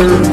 you.